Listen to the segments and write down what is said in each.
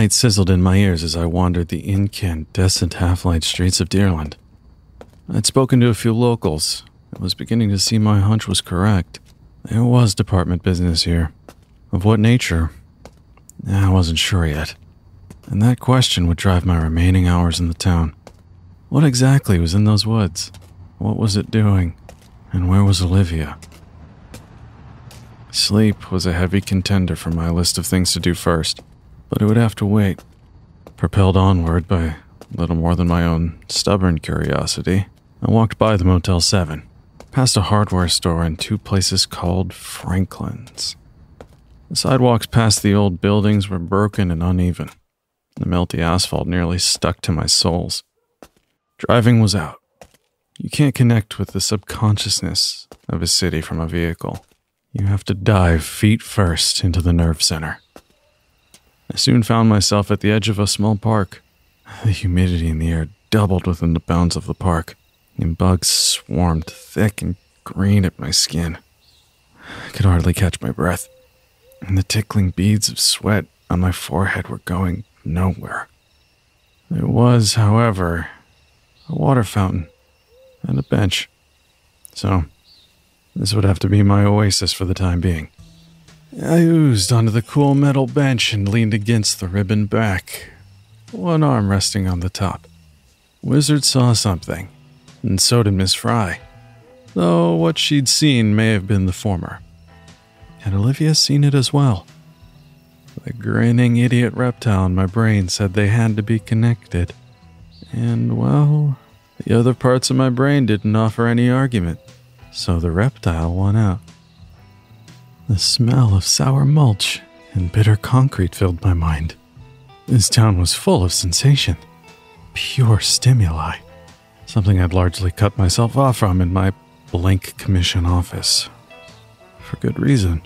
Night sizzled in my ears as I wandered the incandescent half light streets of Deerland. I'd spoken to a few locals and was beginning to see my hunch was correct. There was department business here. Of what nature? I wasn't sure yet. And that question would drive my remaining hours in the town. What exactly was in those woods? What was it doing? And where was Olivia? Sleep was a heavy contender for my list of things to do first, but it would have to wait. Propelled onward by little more than my own stubborn curiosity, I walked by the Motel 7, past a hardware store and two places called Franklin's. The sidewalks past the old buildings were broken and uneven. The melty asphalt nearly stuck to my soles. Driving was out. You can't connect with the subconsciousness of a city from a vehicle. You have to dive feet first into the nerve center. I soon found myself at the edge of a small park. The humidity in the air doubled within the bounds of the park, and bugs swarmed thick and green at my skin. I could hardly catch my breath, and the tickling beads of sweat on my forehead were going nowhere. There was, however, a water fountain and a bench. So, this would have to be my oasis for the time being. I oozed onto the cool metal bench and leaned against the ribbon back, one arm resting on the top. Wizard saw something, and so did Miss Fry, though what she'd seen may have been the former. Had Olivia seen it as well? The grinning idiot reptile in my brain said they had to be connected. And, well, the other parts of my brain didn't offer any argument, so the reptile won out. The smell of sour mulch and bitter concrete filled my mind. This town was full of sensation, pure stimuli, something I'd largely cut myself off from in my blank commission office. For good reason,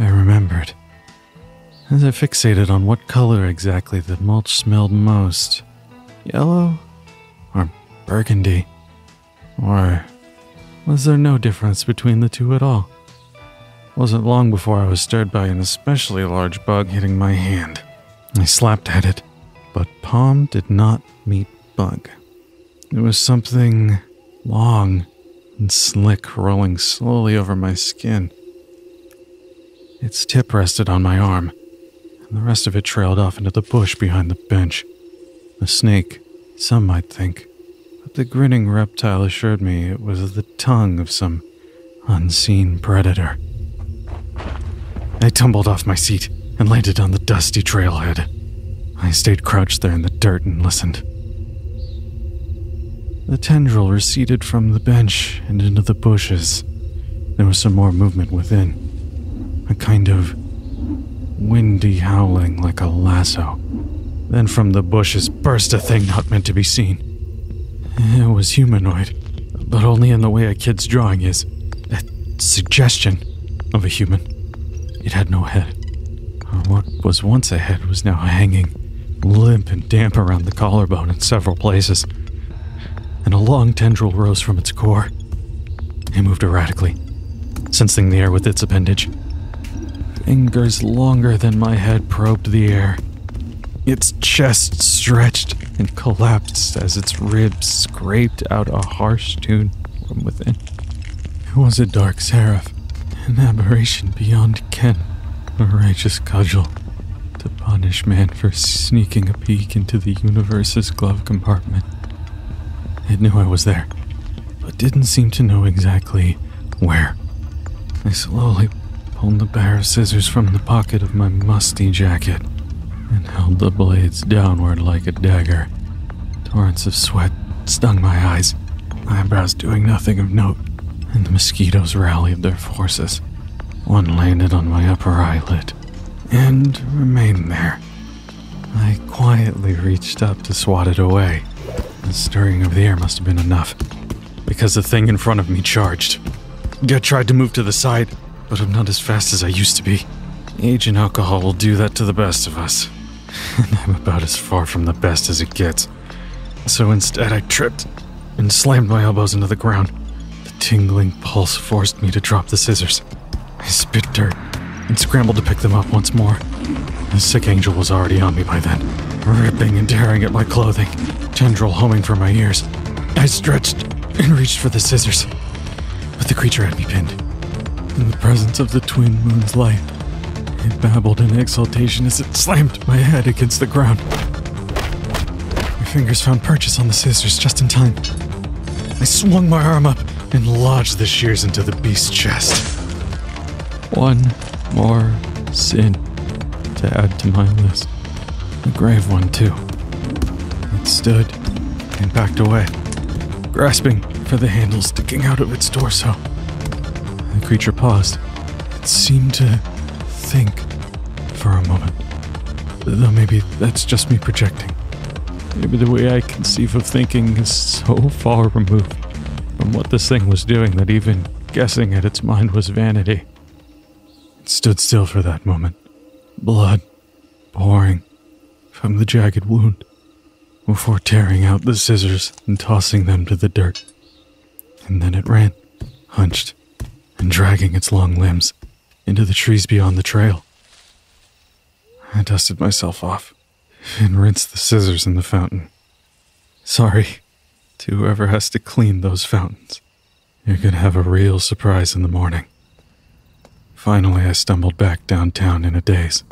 I remembered. As I fixated on what color exactly the mulch smelled most yellow or burgundy? Or was there no difference between the two at all? Wasn't long before I was stirred by an especially large bug hitting my hand. I slapped at it, but palm did not meet bug. It was something long and slick rolling slowly over my skin. Its tip rested on my arm, and the rest of it trailed off into the bush behind the bench. A snake, some might think, but the grinning reptile assured me it was the tongue of some unseen predator. I tumbled off my seat and landed on the dusty trailhead. I stayed crouched there in the dirt and listened. The tendril receded from the bench and into the bushes. There was some more movement within, a kind of windy howling like a lasso. Then from the bushes burst a thing not meant to be seen. It was humanoid, but only in the way a kid's drawing is a suggestion of a human. It had no head. What was once a head was now hanging, limp and damp around the collarbone in several places. And a long tendril rose from its core. It moved erratically, sensing the air with its appendage. Fingers longer than my head probed the air. Its chest stretched and collapsed as its ribs scraped out a harsh tune from within. It was a dark seraph, an aberration beyond ken, a righteous cudgel to punish man for sneaking a peek into the universe's glove compartment. It knew I was there, but didn't seem to know exactly where. I slowly pulled the pair of scissors from the pocket of my musty jacket and held the blades downward like a dagger. Torrents of sweat stung my eyes, eyebrows doing nothing of note, and the mosquitoes rallied their forces. One landed on my upper eyelid and remained there. I quietly reached up to swat it away. The stirring of the air must have been enough, because the thing in front of me charged. I tried to move to the side, but I'm not as fast as I used to be. Age and alcohol will do that to the best of us. And I'm about as far from the best as it gets. So instead, I tripped and slammed my elbows into the ground. Tingling pulse forced me to drop the scissors. I spit dirt and scrambled to pick them up once more. The sick angel was already on me by then, ripping and tearing at my clothing, tendril homing from my ears. I stretched and reached for the scissors, but the creature had me pinned. In the presence of the twin moon's light, it babbled in exultation as it slammed my head against the ground. My fingers found purchase on the scissors just in time. I swung my arm up and lodged the shears into the beast's chest. One more sin to add to my list. A grave one, too. It stood and backed away, grasping for the handle sticking out of its torso. The creature paused. It seemed to think for a moment. Though maybe that's just me projecting. Maybe the way I conceive of thinking is so far removed from what this thing was doing that even guessing at its mind was vanity. It stood still for that moment, blood pouring from the jagged wound, before tearing out the scissors and tossing them to the dirt. And then it ran, hunched, and dragging its long limbs into the trees beyond the trail. I dusted myself off and rinsed the scissors in the fountain. Sorry to whoever has to clean those fountains. You're gonna have a real surprise in the morning. Finally, I stumbled back downtown in a daze.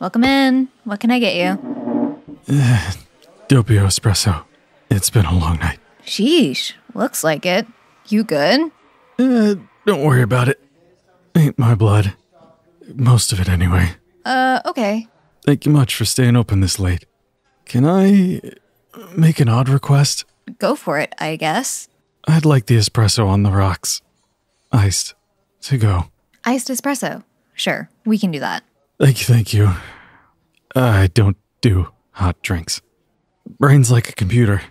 Welcome in. What can I get you? Doppio espresso. It's been a long night. Sheesh. Looks like it. You good? Uh, don't worry about it. Ain't my blood. Most of it, anyway. Uh, okay. Thank you much for staying open this late. Can I make an odd request? Go for it, I guess. I'd like the espresso on the rocks. Iced. To go. Iced espresso. Sure, we can do that. Thank you, thank you. I don't do hot drinks. Brain's like a computer.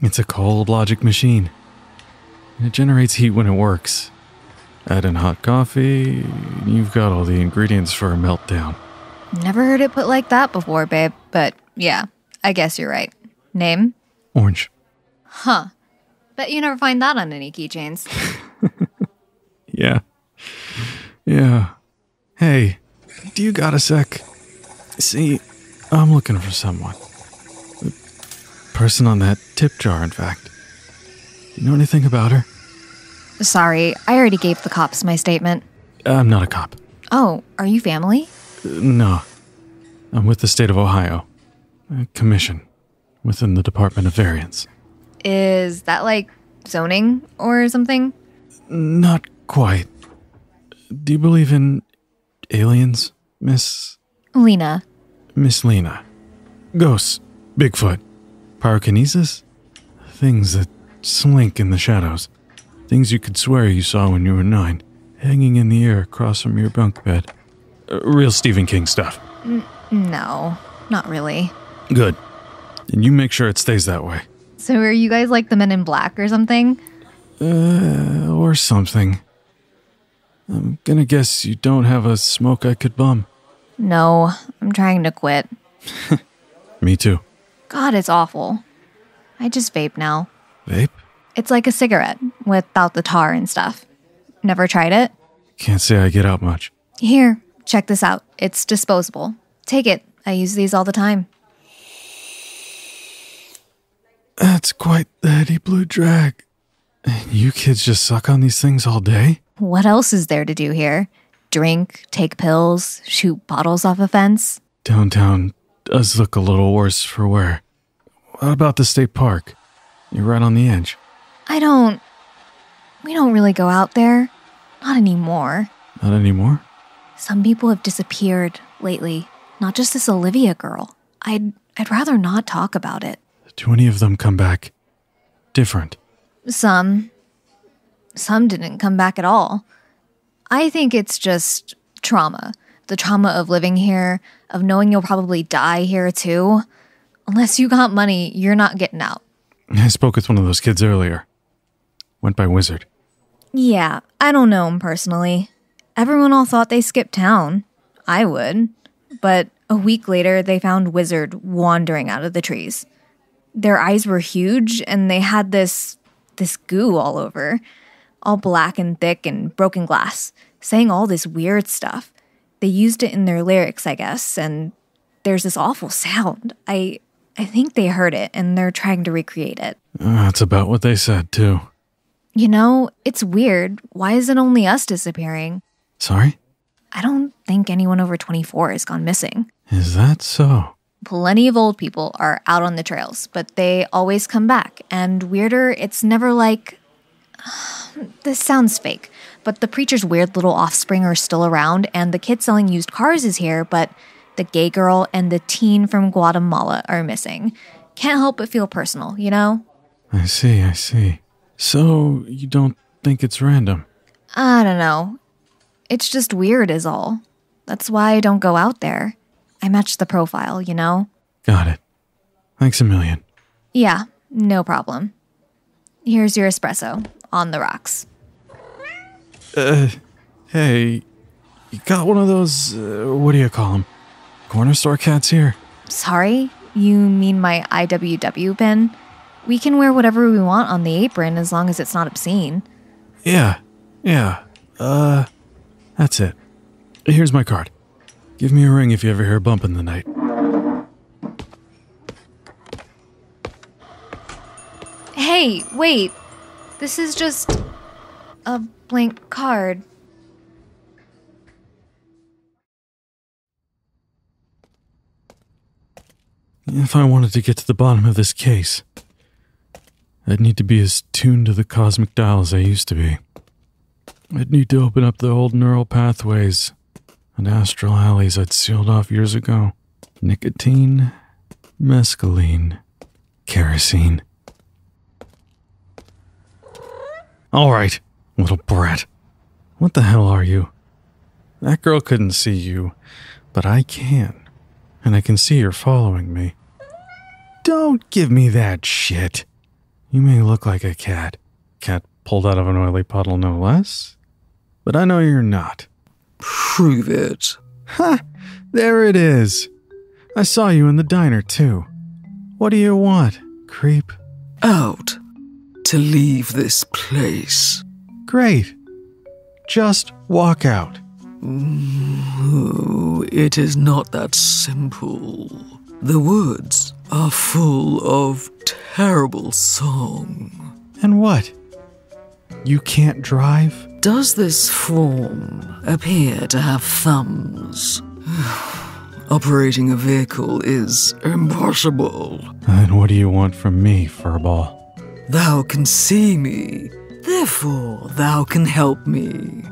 It's a cold logic machine. It generates heat when it works. Add in hot coffee, you've got all the ingredients for a meltdown. Never heard it put like that before, babe. But yeah, I guess you're right. Name? Orange. Huh. Bet you never find that on any keychains. Yeah. Yeah. Hey, do you got a sec? See, I'm looking for someone. The person on that tip jar, in fact. You know anything about her? Sorry, I already gave the cops my statement. I'm not a cop. Oh, are you family? Uh, no. I'm with the state of Ohio. A commission within the Department of Variance. Is that like zoning or something? Not quite. Do you believe in aliens, Miss Lena. Miss Lena? Ghosts, Bigfoot, pyrokinesis? Things that slink in the shadows. Things you could swear you saw when you were nine, hanging in the air across from your bunk bed. Uh, real Stephen King stuff. No, not really. Good. And you make sure it stays that way. So are you guys like the men in black or something? Uh, or something. I'm gonna guess you don't have a smoke I could bum. No, I'm trying to quit. Me too. God, it's awful. I just vape now. Vape? It's like a cigarette without the tar and stuff. Never tried it? Can't say I get out much. Here, check this out. It's disposable. Take it. I use these all the time. That's quite the heady blue drag. And you kids just suck on these things all day? What else is there to do here? Drink, take pills, shoot bottles off a fence? Downtown does look a little worse for wear. What about the state park? You're right on the edge. I don't. We don't really go out there. Not anymore. Not anymore? Some people have disappeared lately. Not just this Olivia girl. I'd I'd rather not talk about it. Do any of them come back different? Some. Some didn't come back at all. I think it's just trauma. The trauma of living here, of knowing you'll probably die here too. Unless you got money, you're not getting out. I spoke with one of those kids earlier. Went by Wizard. Yeah, I don't know him personally. Everyone all thought they skipped town. I would. But a week later, they found Wizard wandering out of the trees. Their eyes were huge and they had this this goo all over, all black and thick and broken glass, saying all this weird stuff. They used it in their lyrics, I guess, and there's this awful sound. I I think they heard it and they're trying to recreate it. That's about what they said, too. You know, it's weird. Why is it only us disappearing? Sorry? I don't think anyone over 24 has gone missing. Is that so? Plenty of old people are out on the trails, but they always come back. And weirder, it's never like. this sounds fake, but the preacher's weird little offspring are still around, and the kid selling used cars is here, but the gay girl and the teen from Guatemala are missing. Can't help but feel personal, you know? I see, I see. So, you don't think it's random? I don't know. It's just weird, is all. That's why I don't go out there. I match the profile, you know? Got it. Thanks a million. Yeah, no problem. Here's your espresso on the rocks. Uh, hey, you got one of those, uh, what do you call them? Corner store cats here? Sorry? You mean my IWW pin? We can wear whatever we want on the apron as long as it's not obscene. Yeah, yeah. Uh, that's it. Here's my card. Give me a ring if you ever hear a bump in the night. Hey, wait. This is just a blank card. If I wanted to get to the bottom of this case, I'd need to be as tuned to the cosmic dial as I used to be. I'd need to open up the old neural pathways and astral alleys I'd sealed off years ago. Nicotine, mescaline, kerosene. All right, little brat. What the hell are you? That girl couldn't see you, but I can. And I can see you're following me. Don't give me that shit. You may look like a cat. Cat pulled out of an oily puddle, no less. But I know you're not. Prove it. Ha! There it is. I saw you in the diner, too. What do you want, creep? Out. To leave this place. Great. Just walk out. Ooh, it is not that simple. The woods are full of terrible song. And what? You can't drive? Does this form appear to have thumbs? Operating a vehicle is impossible. Then what do you want from me, furball? Thou can see me, therefore thou can help me.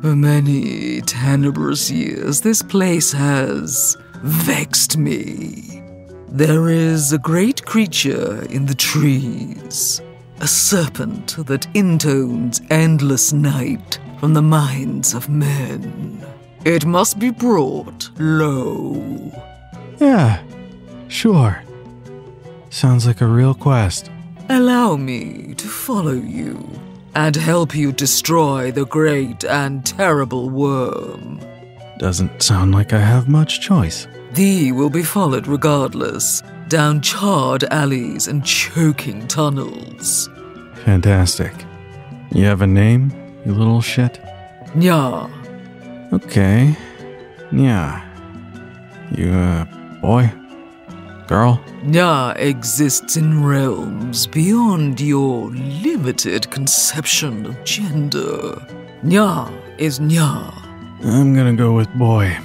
For many tenebrous years, this place has vexed me. There is a great creature in the trees, a serpent that intones endless night from the minds of men. It must be brought low. Yeah, sure. Sounds like a real quest. Allow me to follow you and help you destroy the great and terrible worm. Doesn't sound like I have much choice. Thee will be followed regardless, down charred alleys and choking tunnels. Fantastic. You have a name, you little shit? Nya, Okay. Yeah. You, uh, boy? Girl? Nya exists in realms beyond your limited conception of gender. Nya is Nya. I'm gonna go with boy.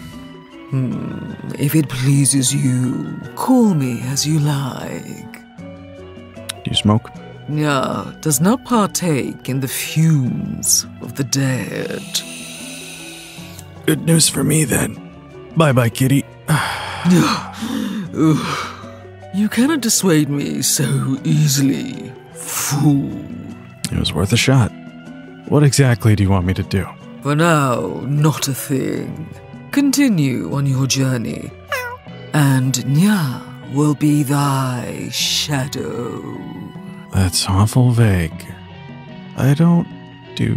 Hmm, if it pleases you, call me as you like. Do you smoke? Nya does not partake in the fumes of the dead. Good news for me then. Bye bye, kitty. You cannot dissuade me so easily, fool. It was worth a shot. What exactly do you want me to do? For now, not a thing. Continue on your journey, and Nya will be thy shadow. That's awful vague. I don't do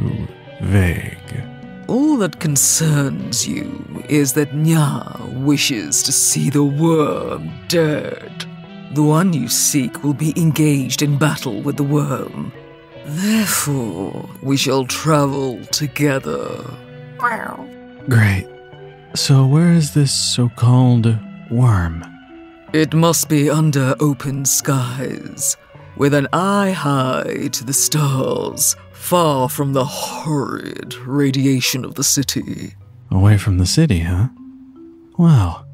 vague. All that concerns you is that Nya wishes to see the worm dead. the one you seek will be engaged in battle with the worm. Therefore, we shall travel together. Great. So, where is this so called worm? It must be under open skies, with an eye high to the stars, far from the horrid radiation of the city. Away from the city, huh? Well,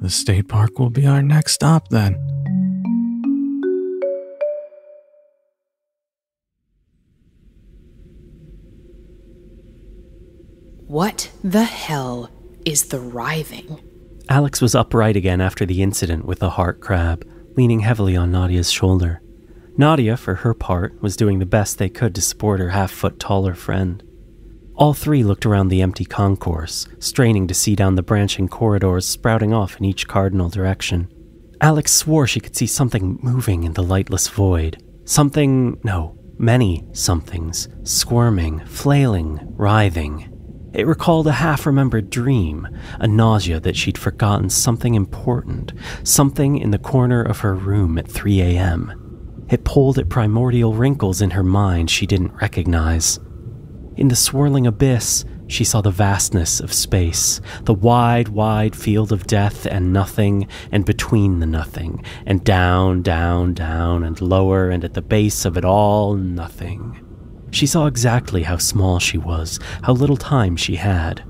the state park will be our next stop then. What the hell is the writhing? Alex was upright again after the incident with the heart crab, leaning heavily on Nadia's shoulder. Nadia, for her part, was doing the best they could to support her half foot taller friend. All three looked around the empty concourse, straining to see down the branching corridors sprouting off in each cardinal direction. Alex swore she could see something moving in the lightless void. Something, no, many somethings, squirming, flailing, writhing. It recalled a half remembered dream, a nausea that she'd forgotten something important, something in the corner of her room at 3 a.m. It pulled at primordial wrinkles in her mind she didn't recognize. In the swirling abyss, she saw the vastness of space, the wide, wide field of death and nothing, and between the nothing, and down, down, down, and lower, and at the base of it all, nothing. She saw exactly how small she was, how little time she had.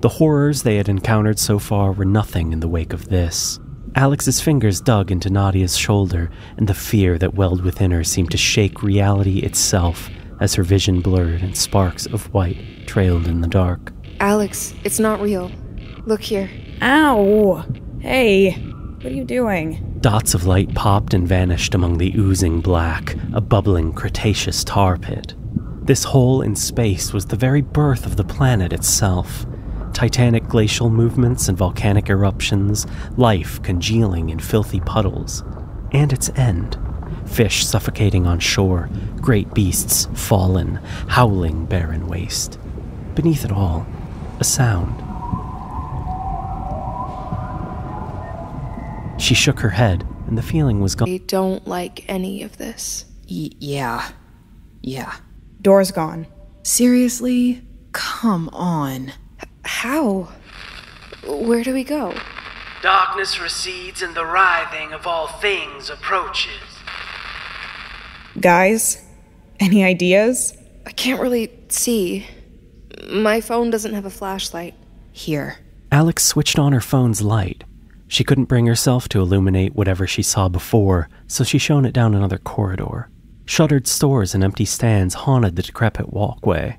The horrors they had encountered so far were nothing in the wake of this. Alex's fingers dug into Nadia's shoulder, and the fear that welled within her seemed to shake reality itself as her vision blurred and sparks of white trailed in the dark. Alex, it's not real. Look here. Ow! Hey, what are you doing? Dots of light popped and vanished among the oozing black, a bubbling Cretaceous tar pit. This hole in space was the very birth of the planet itself. Titanic glacial movements and volcanic eruptions, life congealing in filthy puddles. And its end fish suffocating on shore, great beasts fallen, howling barren waste. Beneath it all, a sound. She shook her head, and the feeling was gone. I don't like any of this. Y- yeah. Yeah. Door's gone. Seriously? Come on. How? Where do we go? Darkness recedes and the writhing of all things approaches. Guys, any ideas? I can't really see. My phone doesn't have a flashlight. Here. Alex switched on her phone's light. She couldn't bring herself to illuminate whatever she saw before, so she shone it down another corridor. Shuttered stores and empty stands haunted the decrepit walkway.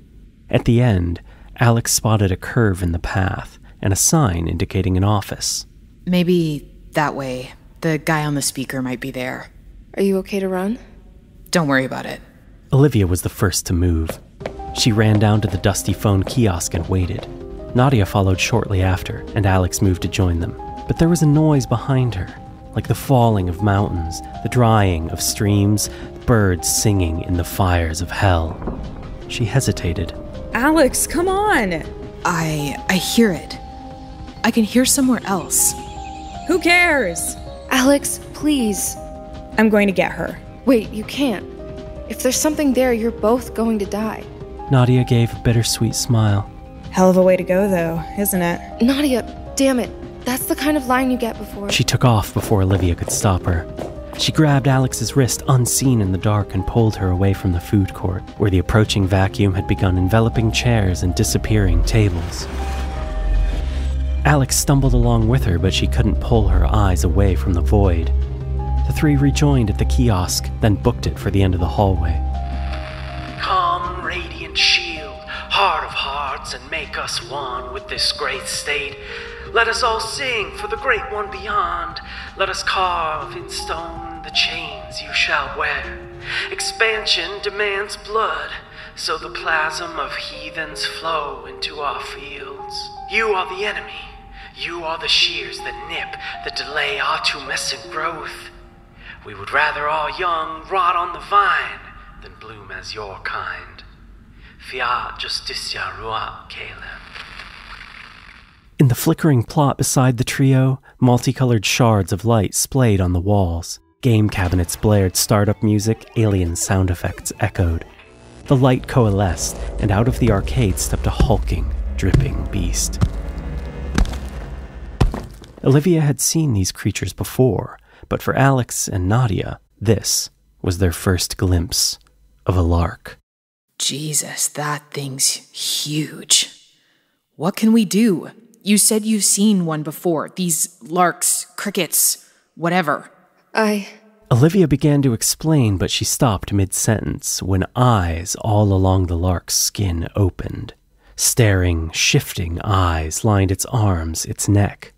At the end, Alex spotted a curve in the path and a sign indicating an office. Maybe that way. The guy on the speaker might be there. Are you okay to run? Don't worry about it. Olivia was the first to move. She ran down to the dusty phone kiosk and waited. Nadia followed shortly after, and Alex moved to join them. But there was a noise behind her, like the falling of mountains, the drying of streams, birds singing in the fires of hell. She hesitated. Alex, come on! I I hear it. I can hear somewhere else. Who cares? Alex, please. I'm going to get her. Wait, you can't. If there's something there, you're both going to die. Nadia gave a bittersweet smile. Hell of a way to go, though, isn't it? Nadia, damn it. That's the kind of line you get before. She took off before Olivia could stop her. She grabbed Alex's wrist unseen in the dark and pulled her away from the food court, where the approaching vacuum had begun enveloping chairs and disappearing tables. Alex stumbled along with her, but she couldn't pull her eyes away from the void. The three rejoined at the kiosk, then booked it for the end of the hallway. Come, radiant shield, heart of hearts, and make us one with this great state. Let us all sing for the great one beyond. Let us carve in stone the chains you shall wear. Expansion demands blood, so the plasm of heathens flow into our fields. You are the enemy. You are the shears that nip, that delay our tumescent growth. We would rather all young rot on the vine than bloom as your kind. Fiat justitia ruat caelum. In the flickering plot beside the trio, multicolored shards of light splayed on the walls. Game cabinets blared startup music, alien sound effects echoed. The light coalesced, and out of the arcade stepped a hulking, dripping beast. Olivia had seen these creatures before, but for Alex and Nadia, this was their first glimpse of a lark. Jesus, that thing's huge. What can we do? You said you've seen one before. These larks, crickets, whatever. I. Olivia began to explain, but she stopped mid sentence when eyes all along the lark's skin opened. Staring, shifting eyes lined its arms, its neck.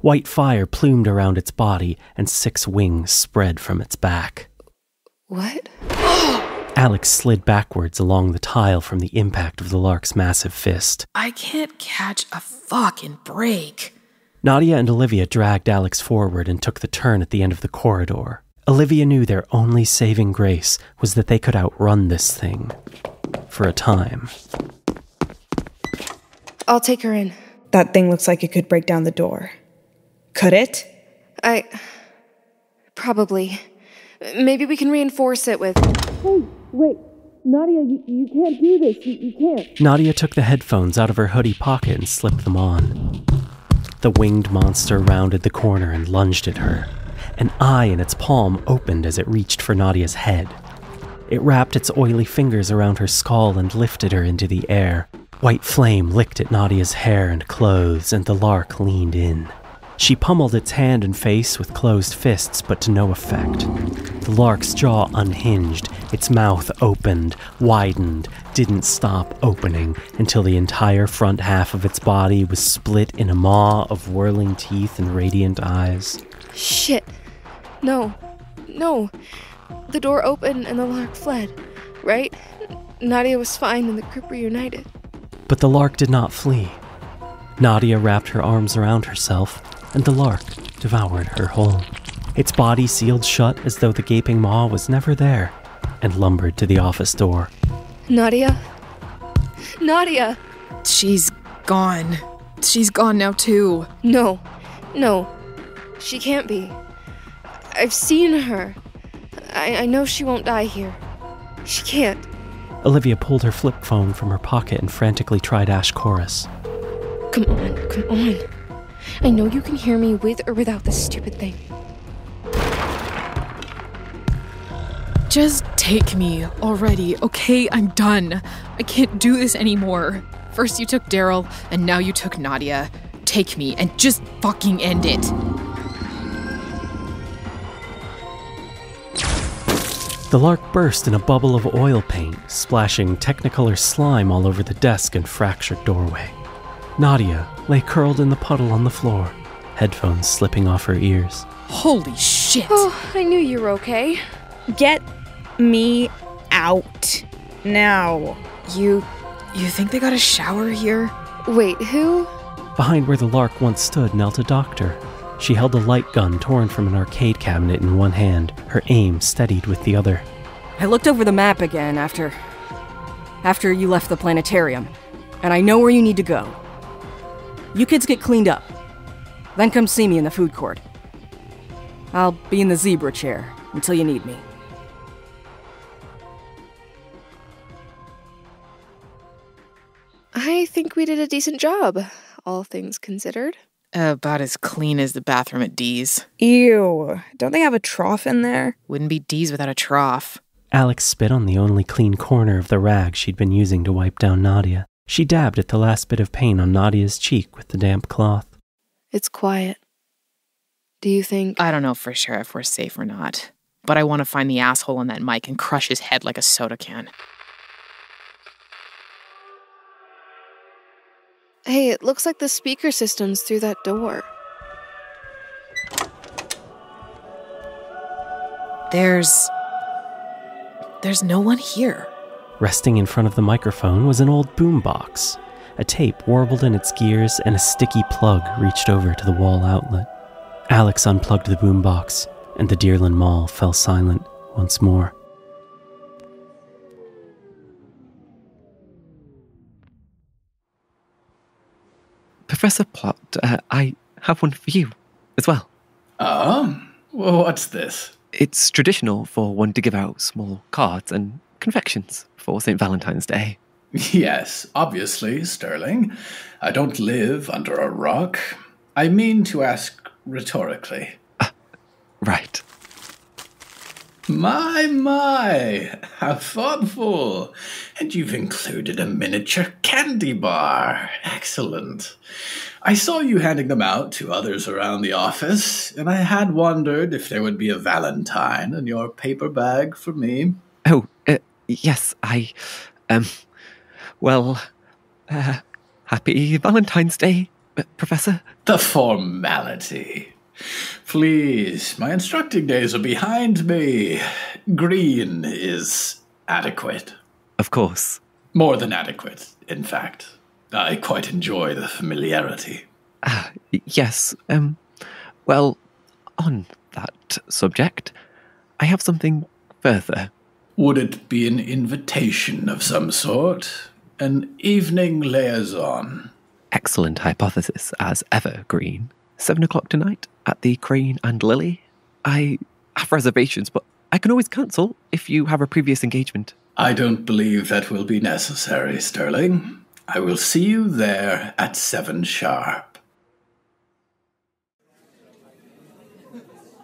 White fire plumed around its body, and six wings spread from its back. What? Alex slid backwards along the tile from the impact of the lark's massive fist. I can't catch a fucking break. Nadia and Olivia dragged Alex forward and took the turn at the end of the corridor. Olivia knew their only saving grace was that they could outrun this thing. For a time. I'll take her in. That thing looks like it could break down the door. Could it? I. Probably. Maybe we can reinforce it with. Hey, wait. Nadia, you, you can't do this. You, you can't. Nadia took the headphones out of her hoodie pocket and slipped them on. The winged monster rounded the corner and lunged at her. An eye in its palm opened as it reached for Nadia's head. It wrapped its oily fingers around her skull and lifted her into the air. White flame licked at Nadia's hair and clothes, and the lark leaned in. She pummeled its hand and face with closed fists, but to no effect. The lark's jaw unhinged, its mouth opened, widened, didn't stop opening until the entire front half of its body was split in a maw of whirling teeth and radiant eyes. Shit. No. No. The door opened and the lark fled, right? Nadia was fine and the group reunited. But the lark did not flee. Nadia wrapped her arms around herself, and the lark devoured her whole. Its body sealed shut as though the gaping maw was never there, and lumbered to the office door. Nadia? Nadia! She's gone. She's gone now, too. No. No. She can't be. I've seen her. I, I know she won't die here. She can't. Olivia pulled her flip phone from her pocket and frantically tried Ash Chorus. Come on, come on. I know you can hear me with or without this stupid thing. Just take me already, okay? I'm done. I can't do this anymore. First you took Daryl, and now you took Nadia. Take me and just fucking end it. The lark burst in a bubble of oil paint, splashing technicolor slime all over the desk and fractured doorway. Nadia lay curled in the puddle on the floor, headphones slipping off her ears. Holy shit! Oh, I knew you were okay. Get me out. Now. You. you think they got a shower here? Wait, who? Behind where the lark once stood knelt a doctor. She held a light gun torn from an arcade cabinet in one hand, her aim steadied with the other. I looked over the map again after. after you left the planetarium, and I know where you need to go. You kids get cleaned up. Then come see me in the food court. I'll be in the zebra chair until you need me. I think we did a decent job, all things considered. About as clean as the bathroom at D's. Ew. Don't they have a trough in there? Wouldn't be D's without a trough. Alex spit on the only clean corner of the rag she'd been using to wipe down Nadia. She dabbed at the last bit of paint on Nadia's cheek with the damp cloth. It's quiet. Do you think. I don't know for sure if we're safe or not, but I want to find the asshole on that mic and crush his head like a soda can. Hey, it looks like the speaker system's through that door. There's. There's no one here. Resting in front of the microphone was an old boombox. A tape warbled in its gears, and a sticky plug reached over to the wall outlet. Alex unplugged the boombox, and the Deerland Mall fell silent once more. Professor Plot, uh, I have one for you as well. Oh? Well, what's this? It's traditional for one to give out small cards and confections for St. Valentine's Day. Yes, obviously, Sterling. I don't live under a rock. I mean to ask rhetorically. Right. My, my, how thoughtful. And you've included a miniature candy bar. Excellent. I saw you handing them out to others around the office, and I had wondered if there would be a valentine in your paper bag for me. Oh, uh, yes, I. Um. Well, uh, happy Valentine's Day, uh, Professor. The formality. Please, my instructing days are behind me. Green is adequate. Of course. More than adequate, in fact. I quite enjoy the familiarity. Ah, yes. Um. Well, on that subject, I have something further. Would it be an invitation of some sort? An evening liaison? Excellent hypothesis, as ever, Green. Seven o'clock tonight at the Crane and Lily. I have reservations, but I can always cancel if you have a previous engagement. I don't believe that will be necessary, Sterling. I will see you there at seven sharp.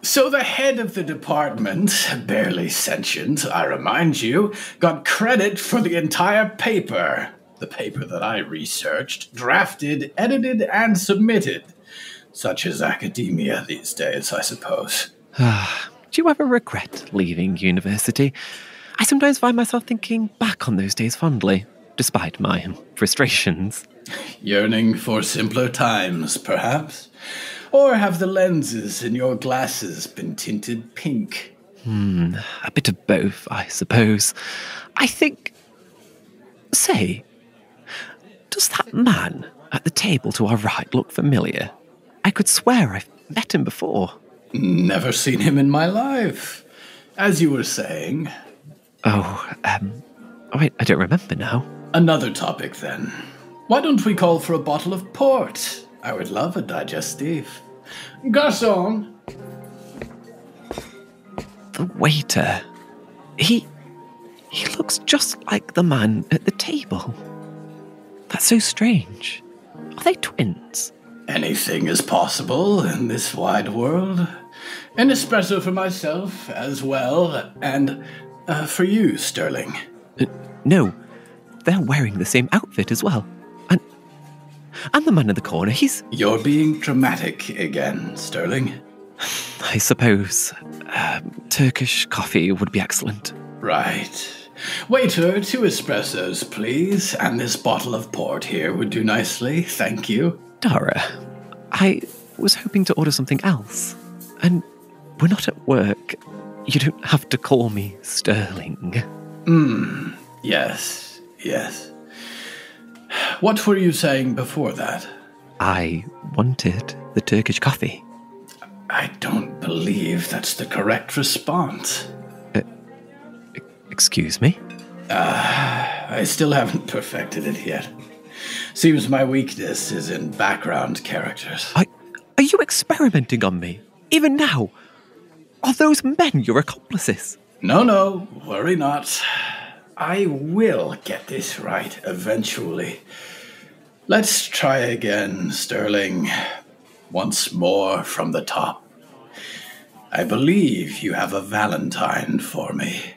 So the head of the department, barely sentient, I remind you, got credit for the entire paper. The paper that I researched, drafted, edited, and submitted. Such is academia these days, I suppose. Ah, do you ever regret leaving university? I sometimes find myself thinking back on those days fondly, despite my frustrations. Yearning for simpler times, perhaps? Or have the lenses in your glasses been tinted pink? Hmm, a bit of both, I suppose. I think. Say, does that man at the table to our right look familiar? I could swear I've met him before. Never seen him in my life. As you were saying. Oh, um. Wait, I don't remember now. Another topic then. Why don't we call for a bottle of port? I would love a digestif. Garçon! The waiter. He. He looks just like the man at the table. That's so strange. Are they twins? Anything is possible in this wide world. An espresso for myself as well, and uh, for you, Sterling. Uh, no, they're wearing the same outfit as well. And the man in the corner, he's You're being dramatic again, Sterling. I suppose um, Turkish coffee would be excellent. Right. Waiter, two espressos, please, and this bottle of port here would do nicely, thank you. Dara, I was hoping to order something else. And we're not at work. You don't have to call me Sterling. Hmm, yes, yes. What were you saying before that? I wanted the Turkish coffee. I don't believe that's the correct response. Uh, excuse me? Uh, I still haven't perfected it yet. Seems my weakness is in background characters. I, are you experimenting on me? Even now? Are those men your accomplices? No, no, worry not. I will get this right eventually. Let's try again, Sterling. Once more from the top. I believe you have a valentine for me.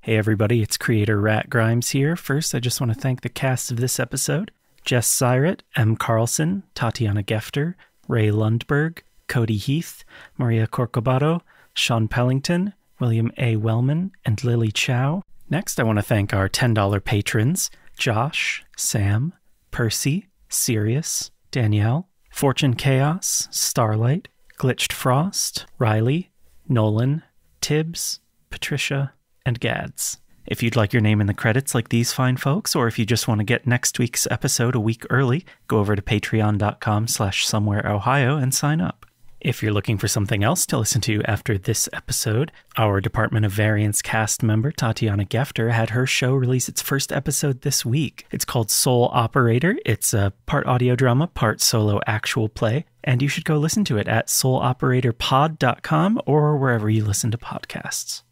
Hey everybody, it's creator Rat Grimes here. First, I just want to thank the cast of this episode Jess Syratt, Em Carlson, Tatiana Gefter, Rae Lundberg, Cody Heath, Maria Corcobado, Sean Pellington, William A. Wellman, and Lilly Chau. Next, I want to thank our $10 patrons Josh, Sam, Percy, Sirius, Danielle, Fortune Chaos, Starlight, Glitched Frost, Riley, Nolan, Tibbs, Patricia, and Gads. If you'd like your name in the credits like these fine folks, or if you just want to get next week's episode a week early, go over to patreon.com slash somewhereohio and sign up. If you're looking for something else to listen to after this episode, our Department of Variance cast member, Tatiana Gefter, had her show release its first episode this week. It's called Soul Operator. It's a part audio drama, part solo actual play, and you should go listen to it at souloperatorpod.com or wherever you listen to podcasts.